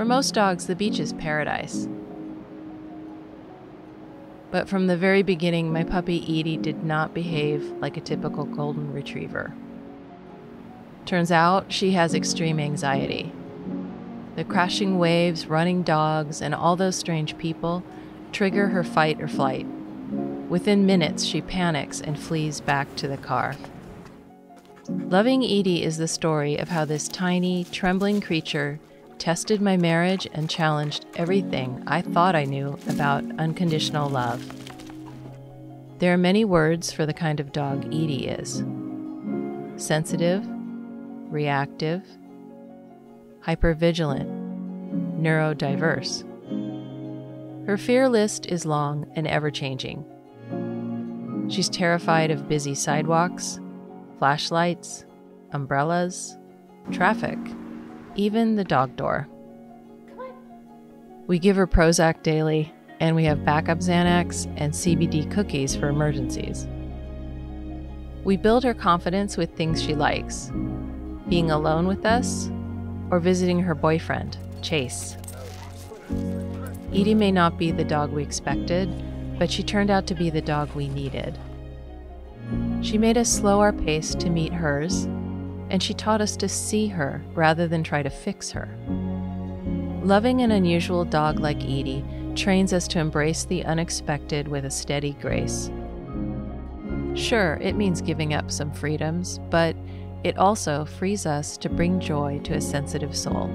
For most dogs, the beach is paradise. But from the very beginning, my puppy Edie did not behave like a typical golden retriever. Turns out she has extreme anxiety. The crashing waves, running dogs, and all those strange people trigger her fight or flight. Within minutes, she panics and flees back to the car. Loving Edie is the story of how this tiny, trembling creature tested my marriage and challenged everything I thought I knew about unconditional love. There are many words for the kind of dog Edie is sensitive, reactive, hypervigilant, neurodiverse. Her fear list is long and ever changing. She's terrified of busy sidewalks, flashlights, umbrellas, traffic, even the dog door. We give her Prozac daily, and we have backup Xanax and CBD cookies for emergencies. We build her confidence with things she likes being alone with us or visiting her boyfriend, Chase. Edie may not be the dog we expected, but she turned out to be the dog we needed. She made us slow our pace to meet hers, and she taught us to see her rather than try to fix her. Loving an unusual dog like Edie trains us to embrace the unexpected with a steady grace. Sure, it means giving up some freedoms, but it also frees us to bring joy to a sensitive soul.